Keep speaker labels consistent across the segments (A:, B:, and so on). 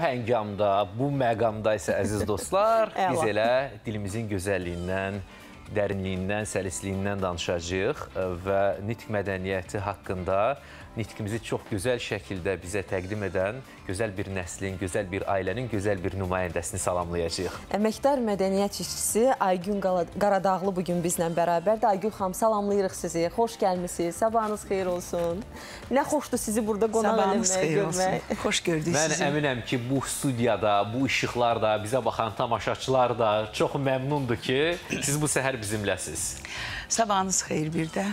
A: həngamda, bu məqamda isə əziz dostlar, biz elə dilimizin gözəlliyindən, dərinliyindən, səlisliyindən danışacağıq və nitq mədəniyyəti haqqında nitqimizi çox gözəl şəkildə bizə təqdim edən gözəl bir nəslin, gözəl bir ailənin gözəl bir nümayəndəsini salamlayacağıq.
B: Əməkdar mədəniyyət işçisi Aygün Qaradağlı bugün bizlə bərabərdir. Aygün xanım salamlayırıq sizi. Xoş gəlmisiniz. Sabahınız xeyir olsun. Nə xoşdur sizi burada qonaq
C: Sabahınız
B: eləməyə,
C: xeyir olsun.
B: görmək.
C: Xoş gördük
A: Mən
C: sizi.
A: əminəm ki, bu studiyada, bu işıqlar da, bizə baxan tamaşaçılar da çox məmnundur ki, siz bu səhər bizimləsiz.
C: Sabahınız xeyir bir də.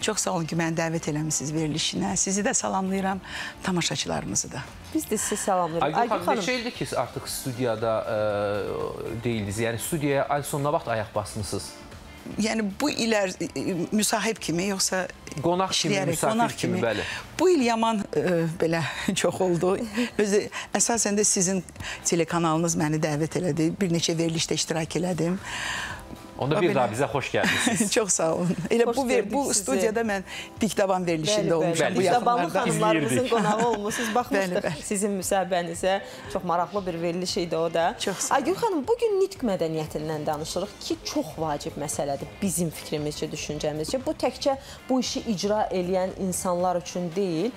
C: Çox sağ olun ki, məni dəvət eləmisiniz verilişinə. Sizi də salamlayıram, tamaşaçılarımızı da.
B: Biz də sizi salamlayırıq.
A: Aygün
B: Aygün
A: xanım, neçə ildir ki, artıq studiyada ə, deyildiniz? Yəni studiyaya ay sonuna vaxt ayaq basmısınız?
C: Yəni bu ilər e, müsahib kimi yoxsa
A: Qonaq kimi, müsafir
C: qonaq
A: kimi, bəli.
C: Bu il yaman e, belə çox oldu. Özü əsasən də sizin telekanalınız məni dəvət elədi. Bir neçə verilişdə iştirak elədim.
A: Onda bir daha bizə xoş gəldiniz.
C: Çox sağ olun. Elə
B: Xoş
C: bu bu
B: sizi.
C: studiyada mən Dikdaban verilişində olmuşam bu yaxınlarda.
B: xanımlarımızın
A: İzləyirdik.
B: qonağı olmusunuz. Baxmışdıq
C: Bəli, bəli.
B: sizin müsahibənizə. Çox maraqlı bir veriliş idi o da.
C: Çox sağ olun.
B: Aygün xanım, bugün nitq mədəniyyətindən danışırıq ki, çox vacib məsələdir bizim fikrimizcə, düşüncəmizcə. Bu təkcə bu işi icra eləyən insanlar üçün deyil,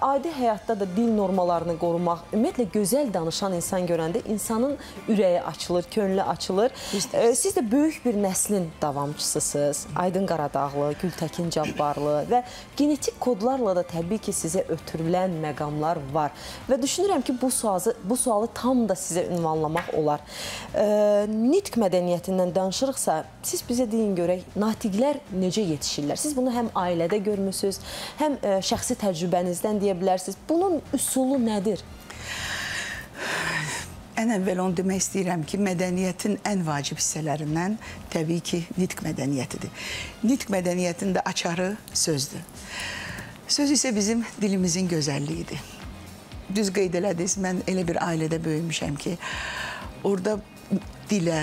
B: adi həyatda da dil normalarını qorumaq, ümumiyyətlə gözəl danışan insan görəndə insanın ürəyi açılır, könlü açılır. Siz də böyük bir nəslin davamçısısınız. Aydın Qaradağlı, Gültəkin Cabbarlı və genetik kodlarla da təbii ki, sizə ötürülən məqamlar var. Və düşünürəm ki, bu sualı bu sualı tam da sizə ünvanlamaq olar. E, nitq mədəniyyətindən danışırıqsa, siz bizə deyin görək, natiqlər necə yetişirlər? Siz bunu həm ailədə görmüsüz, həm e, şəxsi təcrübənizdən deyə bilərsiniz. Bunun üsulu nədir?
C: Ən əvvəl onu demək istəyirəm ki, mədəniyyətin ən vacib hissələrindən təbii ki, nitq mədəniyyətidir. Nitq mədəniyyətinin də açarı sözdür. Söz isə bizim dilimizin gözəlliyidir. Düz qeyd elədiniz, mən elə bir ailədə böyümüşəm ki, orada dilə,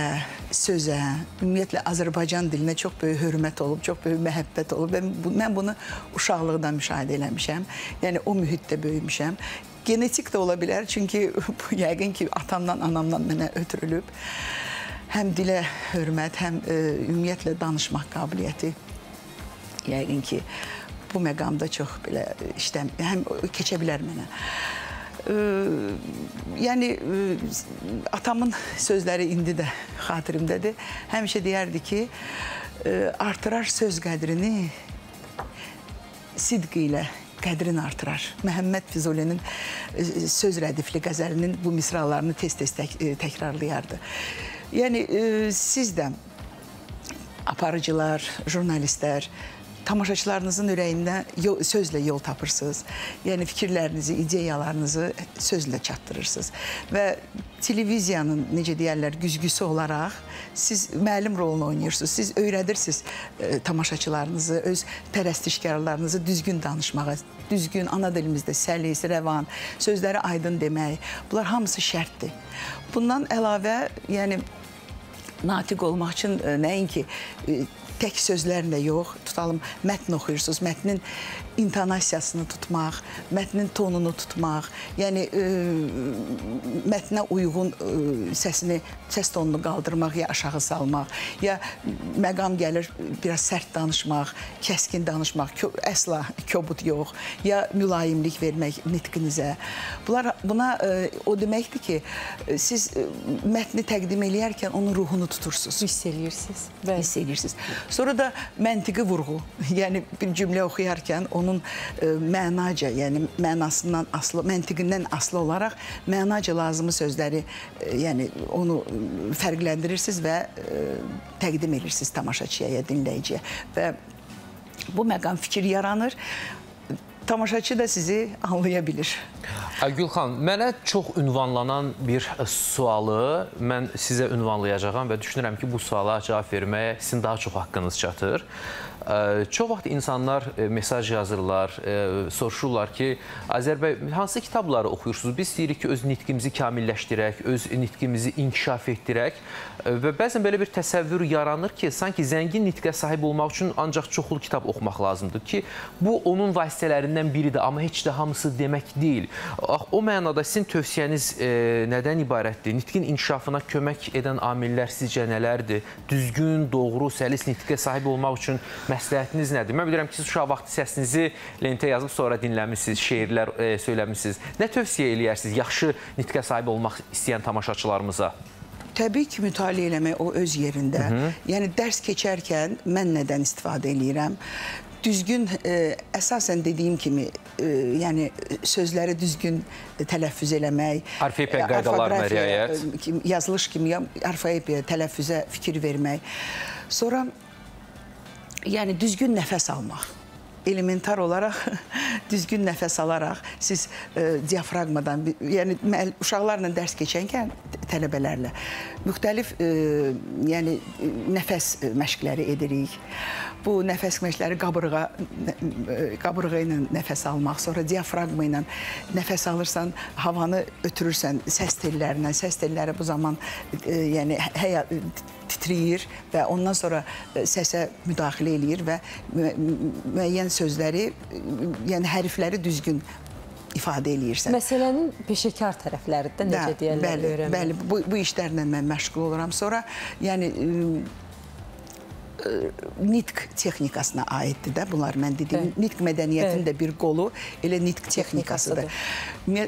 C: sözə, ümumiyyətlə Azərbaycan dilinə çox böyük hörmət olub, çox böyük məhəbbət olub və mən bunu uşaqlıqdan müşahidə eləmişəm. Yəni o mühitdə böyümüşəm. Genetik də ola bilər, çünki bu yəqin ki, atamdan, anamdan mənə ötürülüb. Həm dilə hörmət, həm e, ümumiyyətlə danışmaq qabiliyyəti yəqin ki, bu məqamda çox belə işləm, həm keçə bilər mənə. Ə, yəni ə, atamın sözləri indi də xatirimdədir. Həmişə deyərdi ki, ə, artırar söz qədrini sidq ilə qədrin artırar. Məhəmməd Füzulinin ə, söz rədifli qəzəlinin bu misralarını tez-tez tək, ə, təkrarlayardı. Yəni ə, siz də aparıcılar, jurnalistlər, tamaşaçılarınızın ürəyində yol, sözlə yol tapırsınız. Yəni fikirlərinizi, ideyalarınızı sözlə çatdırırsınız. Və televiziyanın necə deyərlər, güzgüsü olaraq siz müəllim rolunu oynayırsınız. Siz öyrədirsiniz e, tamaşaçılarınızı, öz pərəstişkarlarınızı düzgün danışmağa, düzgün ana dilimizdə səlis, rəvan, sözləri aydın demək. Bunlar hamısı şərtdir. Bundan əlavə, yəni natiq olmaq üçün e, nəinki e, tək sözlərlə yox, tutalım mətn oxuyursunuz, mətnin intonasiyasını tutmaq, mətnin tonunu tutmaq, yəni ə, mətnə uyğun ə, səsini, səs tonunu qaldırmaq ya aşağı salmaq, ya məqam gəlir biraz sərt danışmaq, kəskin danışmaq, kö əsla kobud yox, ya mülayimlik vermək nitqinizə. Bunlar buna ə, o deməkdir ki, siz ə, mətni təqdim eləyərkən onun ruhunu tutursunuz
B: Hiss eləyirsiniz.
C: hiss edirsiniz. Sonra da məntiqi vurğu. Yəni bir cümlə oxuyarkən onun ə, mənaca, yəni mənasından aslı, məntiqindən aslı olaraq mənaca lazımı sözləri, ə, yəni onu ə, fərqləndirirsiniz və təqdim edirsiniz tamaşaçıya ya dinləyiciyə və bu məqam fikir yaranır. Tamaşaçı da sizi anlaya bilir.
A: Gül xan, mənə çox ünvanlanan bir sualı mən sizə ünvanlayacağam və düşünürəm ki, bu suala cavab verməyə sizin daha çox haqqınız çatır. Çox vaxt insanlar ə, mesaj yazırlar, ə, soruşurlar ki, Azərbaycan hansı kitabları oxuyursunuz? Biz deyirik ki, öz nitqimizi kamilləşdirək, öz nitqimizi inkişaf etdirək Ə, və bəzən belə bir təsəvvür yaranır ki, sanki zəngin nitqə sahib olmaq üçün ancaq çoxlu kitab oxumaq lazımdır ki, bu onun vasitələrindən biridir, amma heç də hamısı demək deyil. O mənada sizin tövsiyəniz e, nədən ibarətdir? Nitqin inkişafına kömək edən amillər sizcə nələrdir? Düzgün, doğru, səlis nitqə sahib olmaq üçün məsləhətiniz nədir? Mən bilirəm ki, siz uşaq vaxtı səsinizi lentə yazıb sonra dinləmisiniz, şeirlər e, söyləmisiniz. Nə tövsiyə eləyərsiniz yaxşı nitqə sahib olmaq istəyən tamaşaçılarımıza?
C: Təbii ki, mütaliə eləmək o öz yerində. Hı -hı. Yəni dərs keçərkən mən nədən istifadə eləyirəm? Düzgün e, əsasən dediyim kimi, e, yəni sözləri düzgün tələffüz eləmək,
A: Orfoepiya qaydalarına
C: orfoqrafiya,
A: riayət.
C: e, yazılış kimi, ya orfoepiya, tələffüzə fikir vermək. Sonra yəni düzgün nəfəs almaq. Elementar olaraq düzgün nəfəs alaraq siz e, diafraqmadan, yəni uşaqlarla dərs keçənkən tələbələrlə müxtəlif e, yəni e, nəfəs e, məşqləri edirik. Bu nəfəs məşqləri qabırğa e, qabırğa ilə nəfəs almaq, sonra diafraqma ilə nəfəs alırsan, havanı ötürürsən səs tellərindən. Səs telləri bu zaman e, yəni həya titrəyir və ondan sonra e, səsə müdaxilə eləyir və mü- mü- müəyyən sözləri, e, yəni hərfləri düzgün ifadə eləyirsən.
B: Məsələnin peşəkar tərəfləridir də necə
C: Bəli,
B: deyirlər
C: bəli,
B: öyrənmək.
C: bəli, bu, bu işlərlə mən məşğul oluram. Sonra yəni ə, nitq texnikasına aiddir də bunlar mən dediyim
B: Bəli.
C: nitq mədəniyyətinin
B: Bəli.
C: də bir qolu elə nitq texnikasıdır.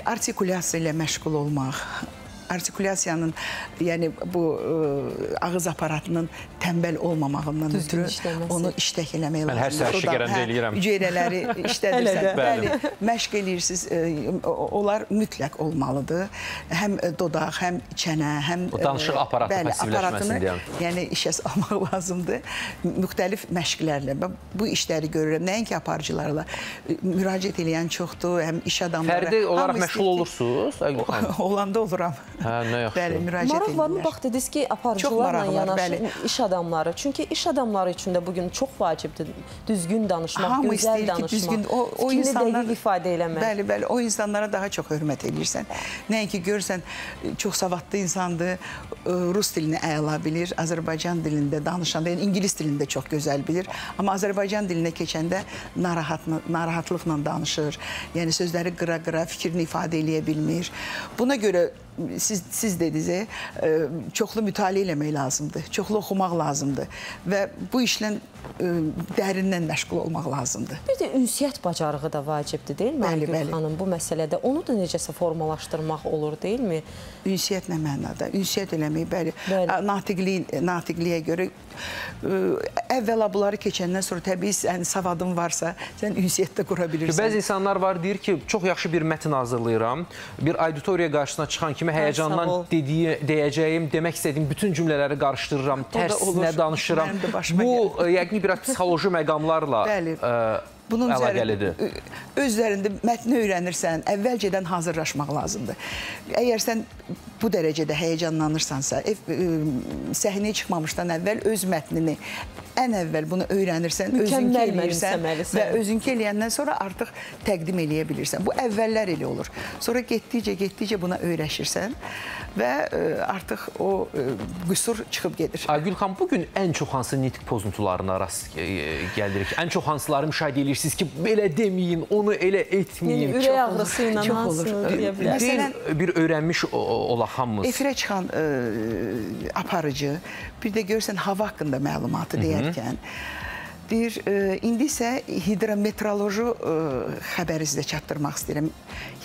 C: Artikulyasiya ilə məşğul olmaq, artikulyasiyanın yəni bu ə, ağız aparatının tənbəl olmamağından
B: Düzgün
C: ötürü
B: işləməsi.
C: onu işlək eləmək
A: Mən
C: lazımdır.
A: hər səhər gələndə
C: hə,
A: eləyirəm.
C: Hüceyrələri işlədirsən. Bəli, məşq eləyirsiniz. ə, o- Onlar mütləq olmalıdır. Həm ə, dodaq, həm çənə, həm
A: O danışıq aparatı
C: aparatını,
A: deyən.
C: Yəni işə salmaq lazımdır. Müxtəlif məşqlərlə. Mən bu işləri görürəm. Nəinki aparıcılarla müraciət edən çoxdur, həm iş adamları.
A: Fərdi olaraq məşğul olursunuz?
C: Olanda oluram.
A: Hə, nə yaxşı.
C: Bəli, müraciət
B: Maraq varmı?
C: edirlər.
B: Bax dediniz ki, aparıcılarla yanaşı
C: bəli.
B: iş adamları. Çünki iş adamları üçün də bu gün çox vacibdir düzgün danışmaq,
C: Hamı
B: gözəl
C: istəyir ki,
B: danışmaq.
C: düzgün o, o
B: fikrini
C: insanlar
B: dəqiq ifadə eləmək.
C: Bəli, bəli, o insanlara daha çox hörmət edirsən. Nəinki görsən çox savadlı insandır, ə, rus dilini əla bilir, Azərbaycan dilində danışanda, yəni ingilis dilində çox gözəl bilir, amma Azərbaycan dilinə keçəndə narahat narahatlıqla danışır. Yəni sözləri qıra-qıra fikrini ifadə eləyə bilmir. Buna görə siz siz dediniz, e, çoxlu mütaliə eləmək lazımdır, çoxlu oxumaq lazımdır və bu işlə e, dərindən məşğul olmaq lazımdır.
B: Bir də ünsiyyət bacarığı da vacibdir, deyilmi?
C: Bəli, bəli.
B: xanım bu məsələdə onu da necəsə formalaşdırmaq olur, deyilmi?
C: Ünsiyyət nə mənada? Ünsiyyət eləmək, bəli.
B: Bəli.
C: Natiqlik, natiqliyə görə ə, əvvəla bunları keçəndən sonra təbii sən savadın varsa, sən ünsiyyət də qura bilirsən.
A: Bəzi insanlar var deyir ki, çox yaxşı bir mətn hazırlayıram. Bir auditoriya qarşısına çıxan kimi
B: sağ
A: həyəcandan dediyi, deyəcəyim, demək istədiyim bütün cümlələri qarışdırıram, tərsinə danışıram. Bu ə, yəqin biraz psixoloji məqamlarla
C: Bəli.
A: ə,
C: Bunun üzərində, öz üzərində mətni öyrənirsən, əvvəlcədən hazırlaşmaq lazımdır. Əgər sən bu dərəcədə həyəcanlanırsansa, ev, ə, səhnəyə çıxmamışdan əvvəl öz mətnini ən əvvəl bunu öyrənirsən, özünki
B: Mükəmməl
C: eləyirsən və özünki eləyəndən sonra artıq təqdim eləyə bilirsən. Bu əvvəllər elə olur. Sonra getdikcə, getdikcə buna öyrəşirsən və ə, artıq o ə, qüsur çıxıb gedir.
A: Aygül xan, bu gün ən çox hansı nitq pozuntularına rast e, gəlirik? Ən çox hansıları müşahidə edirsiniz ki, belə deməyin, onu elə etməyin.
B: Yəni ürək ağrısı ilə
C: çox olur.
B: hansını deyə
C: Məsələn,
B: bilərsiniz?
A: Bir, bir öyrənmiş olaq hamımız.
C: Efirə çıxan aparıcı, bir də görsən hava haqqında məlumatı deyərkən deyir, ə, indi isə hidrometeoroloji ə, xəbəri sizə çatdırmaq istəyirəm.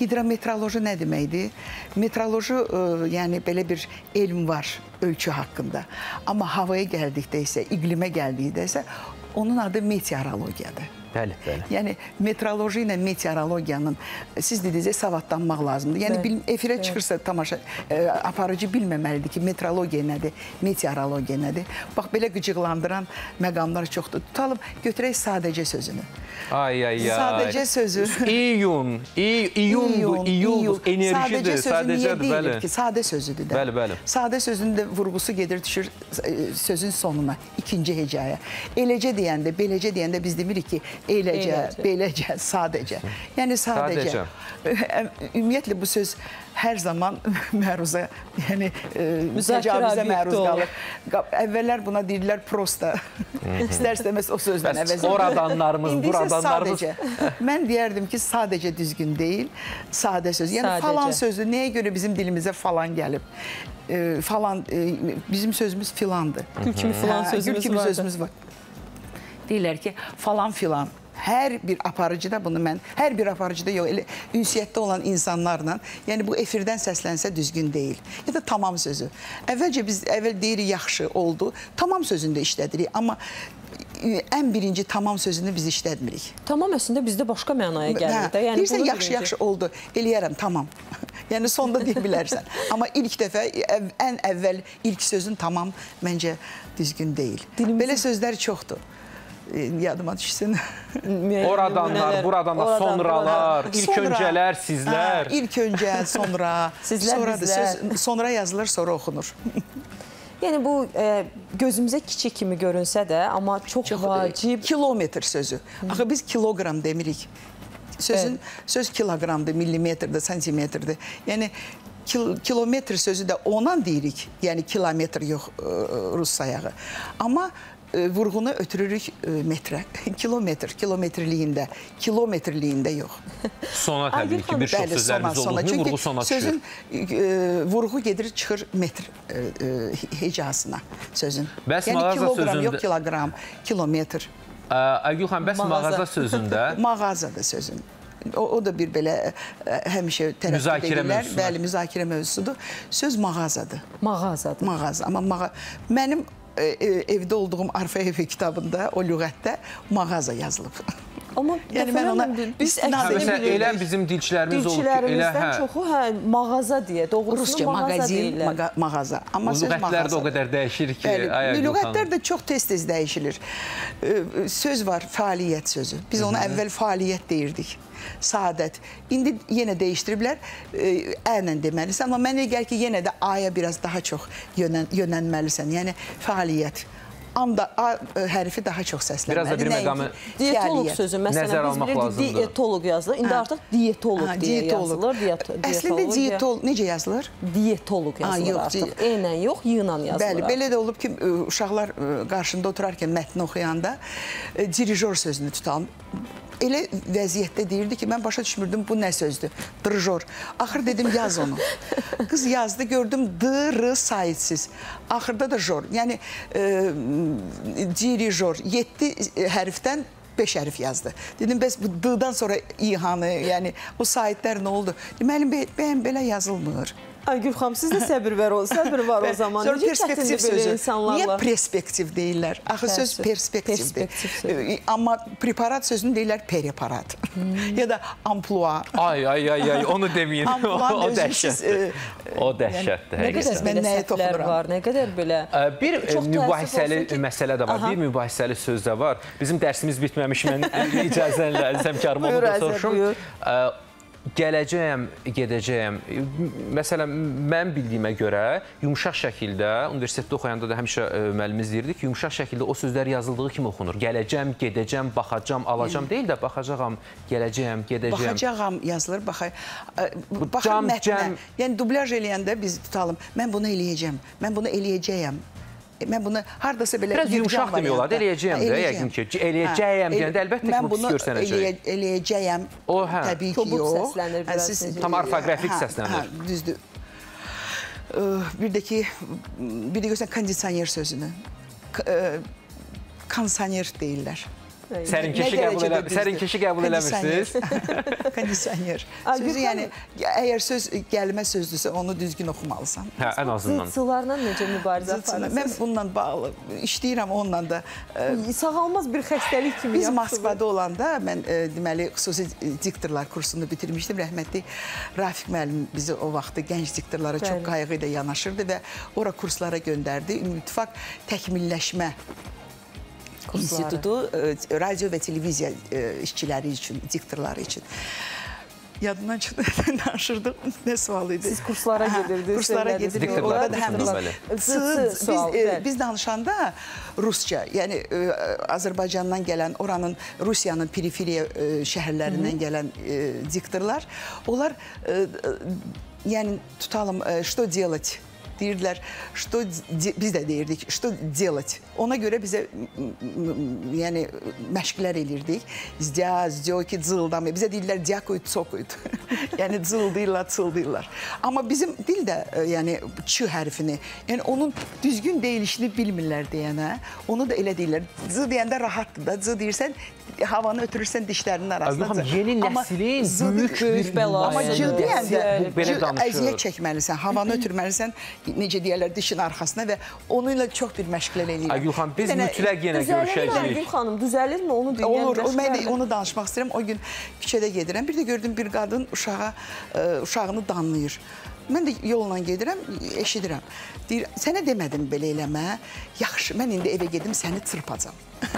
C: Hidrometeoroloji nə deməkdir? Meteoroloji ə, yəni belə bir elm var ölçü haqqında. Amma havaya gəldikdə isə, iqlimə gəldikdə isə onun adı meteorologiyadır.
A: Bəli, bəli.
C: Yəni meteoroloji ilə meteorologiyanın siz dediniz savadlanmaq lazımdır. Yəni
B: Bəli,
C: bil, efirə çıxırsa tamaşa e, aparıcı bilməməlidir ki, meteorologiya nədir, meteorologiya nədir. Bax belə qıcıqlandıran məqamlar çoxdur. Tutalım, götürək sadəcə sözünü.
A: Ay ay ay.
C: Sadəcə sözü.
A: İyun, iy, iyundur, iyuldur, enerjidir, sadəcədir, bəli.
C: ki, sadə sözüdür də.
A: Bəli, bəli.
C: Sadə sözün də vurğusu gedir düşür e, sözün sonuna, ikinci hecaya. Eləcə deyəndə, beləcə deyəndə biz demirik ki, eləcə,
B: Eləcə.
C: beləcə, sadəcə. Yəni sadəcə. Ümumiyyətlə bu söz hər zaman məruza, yəni e, təcavüzə məruz qalır. Qa- Əvvəllər buna deyirlər prosta. İstər-istəməz o sözdən əvəz
A: oradanlarımız, buradanlarımız.
C: Mən deyərdim ki, sadəcə düzgün deyil, sadə söz. Yəni
B: Sadəcə.
C: falan sözü nəyə görə bizim dilimizə falan gəlib? E, falan e, bizim sözümüz filandır.
B: Gül kimi filan
C: Hə,
B: sözümüz
C: gül kimi
B: vardı.
C: sözümüz var. Deyirlər ki, falan filan. Hər bir aparıcıda bunu mən, hər bir aparıcıda yox, elə ünsiyyətdə olan insanlarla, yəni bu efirdən səslənsə düzgün deyil. Ya da tamam sözü. Əvvəlcə biz əvvəl deyirik yaxşı oldu, tamam sözünü də işlədirik, amma ən birinci tamam sözünü biz işlətmirik.
B: Tamam əslində bizdə başqa mənaya gəlir də.
C: Hə,
B: Yəni
C: deyirsən
B: bunu
C: yaxşı
B: birinci-
C: yaxşı oldu, eləyərəm, tamam. yəni sonda deyə bilərsən. Amma ilk dəfə əv, ən əvvəl ilk sözün tamam məncə düzgün deyil.
B: Dilimizin-
C: Belə sözlər çoxdur. E, Yadıma düşsün.
B: Müəyyən
A: Oradanlar, buradanlar,
B: oradan,
A: sonralar,
B: buradan.
A: ilk öncələr, sizlər.
C: Hə, ilk öncə, sonra,
B: Sizlər,
C: sonra da
B: bizlər.
C: söz sonra yazılır, sonra oxunur.
B: Yəni bu e, gözümüzə kiçik kimi görünsə də, amma çox,
C: Çox
B: vacib.
C: kilometr sözü. Axı biz kiloqram demirik. Sözün söz kiloqramdır, millimetrdir, santimetrdir. Yəni kil, kilometr sözü də ondan deyirik. Yəni kilometr yox ə, rus sayağı. Amma ə, vurğunu ötürürük ə, metrə. kilometr, kilometrliyində, kilometrliyində yox.
A: Sona təbii ki, bir çox
C: Bəli,
A: sözlərimiz.
C: Çünki
A: Vurğu sona düşür.
C: sözün ə, vurğu gedir, çıxır metr ə, ə, hecasına sözün.
A: Bəs
C: yəni
A: mağaza
C: kiloqram
A: sözündə-
C: yox, kiloqram, kilometr.
A: Aygül xan, bəs
B: Mağaza.
A: mağaza sözündə
C: Mağazadır sözün. O, o da bir belə ə, həmişə tərəqqi edirlər. Bəli, müzakirə mövzusudur. Söz mağazadır.
B: Mağazadır.
C: Mağaza. Amma mağa... mənim evdə olduğum arfa evi kitabında o lüğətdə mağaza yazılıb.
B: Amma
C: Yəni mən ona
B: biz əksini bilirik.
A: elə bizim dilçilərimiz olur ki, elə hə.
B: çoxu hə mağaza deyə, doğrusunu
C: Rusca
B: mağaza
C: mağazin, mağa, mağaza. Amma söz
A: də o qədər dəyişir ki,
C: Bəli,
A: ay Aygül
C: lüğətlər də çox tez-tez dəyişilir. Söz var, fəaliyyət sözü. Biz ona əvvəl fəaliyyət deyirdik. Saadət. İndi yenə dəyişdiriblər. ə, Ə-lə deməlisən, amma mənə gəlir ki, yenə də A-ya biraz daha çox yönən, yönənməlisən. Yəni fəaliyyət. Anda A ə, hərfi daha çox səslənməli.
A: Biraz da bir məqamı-
C: fəaliyyət.
B: sözü məsələn biz
A: lazımdır.
B: diyetoloq yazılır. İndi artıq diyetoloq
C: Ha,
B: deyə
C: diyetoloq.
B: yazılır.
C: Əslində diyetol necə yazılır?
B: diyetoloq yazılır
C: yox,
B: artıq. E ilə yox, y ilə yazılır.
C: Bəli, belə də olub ki, ə, uşaqlar ə, qarşında oturarkən mətni oxuyanda dirijor sözünü tutalım. Elə vəziyyətdə deyirdi ki, mən başa düşmürdüm bu nə sözdür? Dirijor. Axır dedim yaz onu. Qız yazdı, gördüm d r sayıdsız. Axırda da jor. Yəni e, dirijor 7 hərfdən 5 hərf yazdı. Dedim bəs bu d-dan sonra i-hanı, yəni o saytlar nə oldu? Deməli bə- bəyən belə yazılmır.
B: Ay Gülxan, sizdə səbir var o, səbir var o zaman.
C: Sonra perspektiv sözü.
B: insanlarla?
C: Niyə perspektiv deyirlər? Axı söz
B: Təəssüf.
C: perspektivdir.
B: Perspektiv
C: Amma preparat sözünü deyirlər preparat.
B: Hmm.
C: ya da amplua.
A: Ay ay ay ay onu deməyin.
C: Ampulan
A: o dəhşətdir.
C: e,
A: O dəhşətdir.
B: Nə qədər.
C: Mən nəyə toxunuram?
B: var, nə qədər belə
A: Bir
B: Çox
A: e, mübahisəli məsələ də var.
B: Aha.
A: Bir mübahisəli söz də var. Bizim dərsimiz bitməmiş. Mən icazənlə həmkarım onu da soruşum. Gələcəyəm, gedəcəyəm. Məsələn, mən bildiyimə görə yumşaq şəkildə universitetdə oxuyanda da həmişə ə, müəllimimiz deyirdi ki, yumşaq şəkildə o sözlər yazıldığı kimi oxunur. Gələcəm, gedəcəm, baxacam, alacam deyil də baxacağam, gələcəyəm, gedəcəyəm.
C: Baxacağam yazılır, baxa.
A: Bu
C: Baxın
A: cam,
C: mətnə. Yəni dublyaj eləyəndə biz tutalım. Mən bunu eləyəcəm. Mən bunu eləyəcəyəm. E, Mən bunu hardasa belə
A: Biraz
C: bir
A: yumşaq
C: variantda-
A: eləyəcəyəm də, yəqin ki, eləyəcəyəm deyəndə əlbəttə ki,
C: mən
A: bu pis
C: bunu
A: görsənəcək.
C: eləyə- eləyəcəyəm.
A: O, hə.
C: Təbii ki, yox.
B: səslənir biraz?
A: Tam orfoqrafik səslənir.
C: hə, Düzdür. Bir də ki, bir də görsən kondisioner sözünü. Kondisioner deyirlər.
A: Sərinkeşi qəbul elə sərinkeşi qəbul eləmirsiniz?
C: Kondisioner. Sözü yəni əgər söz gəlmə sözdürsə onu düzgün oxumalısan.
A: Hə, ən azından.
B: Zıtçılarla necə mübarizə
C: Zıtçını- Mən
B: aparırsınız?
C: bununla bağlı işləyirəm onunla da. e,
B: Sağalmaz bir xəstəlik kimi
C: Biz Moskvada olanda mən e, deməli xüsusi diktorlar kursunu bitirmişdim. Rəhmətli Rafiq müəllim bizi o vaxtı gənc diktorlara çox qayğı ilə yanaşırdı və ora kurslara göndərdi. Ümidvaq təkmilləşmə
B: Kursları.
C: institutu e, radio və televiziya e, işçiləri üçün, diktorları üçün. Yadımdan çıxdı, danışırdıq. Nə sual idi?
B: Siz kurslara
C: Hə,
B: gedirdiniz,
C: Kurslara
B: söylərdiniz.
C: gedirdik.
A: Diktorlar
C: Orada da həm biz
A: kursunda,
B: bəli.
C: Sı-
B: Sı-
C: biz,
B: sual,
C: e,
B: bəli.
C: biz danışanda Rusca, yəni e, Azərbaycandan gələn, oranın Rusiyanın periferiya e, şəhərlərindən gələn e, diktorlar, onlar e, e, yəni tutalım, e, что делать? Deyirdilər, что de- biz də deyirdik, что делать? Ona görə bizə m- m- yəni məşqlər elirdik. Zdya, zdyoki, cıldamayı. Bizə deyirlər dyakoyut, sokuyut. yəni cıldayırlar, çıldayırlar. Amma bizim dil də e, yəni ç hərfini, yəni onun düzgün deyilişini bilmirlər deyənə, onu da elə deyirlər. C deyəndə rahatdır da. C deyirsən, havanı ötürürsən dişlərinin arasına. C.
A: yeni
C: Amma
A: nəslin böyük
B: böyük bəlası.
C: Amma cil-
A: danışır.
C: əziyyət çəkməlisən, havanı ötürməlisən, necə deyirlər, dişin arxasına və onunla çox bir məşqlər eləyirlər.
A: Aygül xanım, biz mütləq yenə görüşəcəyik.
B: Aygün xanım, düzəlirmi onu deyən
C: Olur, mən də onu danışmaq istəyirəm. O gün küçədə gedirəm, bir də gördüm bir qadın uşağa ə, uşağını danlayır. Mən də yolla gedirəm, eşidirəm. Deyir, sənə demədim belə eləmə. Yaxşı, mən indi evə gedim səni çırpacam.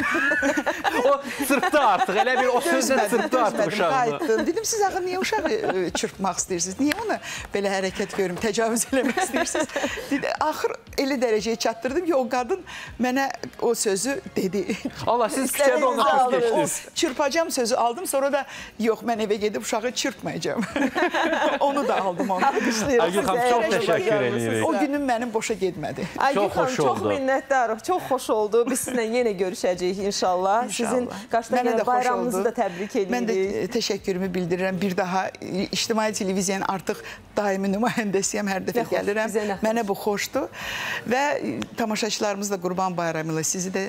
A: O çırpdı artıq. Elə bir o sözlə çırpdı artıq uşağını.
C: qayıtdım. Dedim siz axı niyə uşağı ə, çırpmaq istəyirsiniz? Niyə ona belə hərəkət görüm, təcavüz eləmək istəyirsiniz? Dedi, axır elə dərəcəyə çatdırdım ki, o qadın mənə o sözü dedi.
A: Allah siz küçədə
C: İstədiyinizi
A: xoş keçdiniz.
C: O çırpacam sözü aldım. Sonra da yox mən evə gedib uşağı çırpmayacağam. Onu da aldım onu.
A: Aygün xanım, çox təşəkkür edirik.
C: O günüm mənim boşa getmədi.
B: Aygün
A: Çox
B: xanım, çox minnətdarıq. Çox xoş oldu. Biz sizinlə yenə görüşəcəyik inşallah. Sizin
C: İnşallah.
B: qarşıda
C: Mənə də
B: gələn bayramınızı da təbrik edirik.
C: Mən də e, təşəkkürümü bildirirəm. Bir daha e, ictimai televiziyanın artıq daimi nümayəndəsiyəm. Hər dəfə gəlirəm. Mənə bu xoşdur. Və e, tamaşaçılarımız da Qurban Bayramı ilə sizi də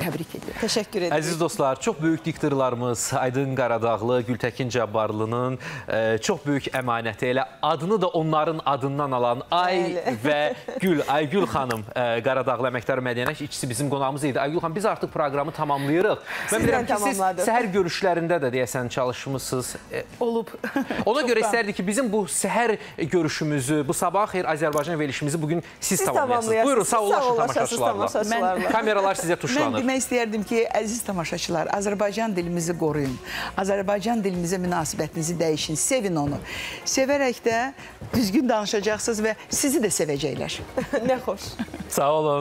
C: təbrik edirəm.
B: Təşəkkür edirik.
A: Əziz dostlar, çox böyük diktorlarımız Aydın Qaradağlı, Gültəkin Cabbarlının çox böyük əmanəti elə adını da onların adından alan Ay
B: Bəli.
A: və Gül, Aygül xanım e, Qaradağlı əməkdar mədəniyyət işçisi bizim qonağımız idi. Aygül xanım, biz artıq proqramı tamamlayırıq. Mən bilirəm ki, siz səhər görüşlərində də deyəsən çalışmısınız. E,
C: Olub.
A: Ona görə istərdik ki, bizim bu səhər görüşümüzü, bu sabah xeyir Azərbaycan verilişimizi bugün siz,
B: Siz
A: tamamlayasınız. Buyurun, sağ olasın tamaşaçılarla.
B: tamaşaçılarla.
A: Kameralar sizə
C: Mən
A: tuşlanır.
C: demək istəyərdim ki, əziz tamaşaçılar, Azərbaycan dilimizi qoruyun. Azərbaycan dilimizə münasibətinizi dəyişin, sevin onu. Sevərək də düzgün danışacaqsınız və sizi də sevəcəklər.
B: Nə xoş.
A: Sağ olun.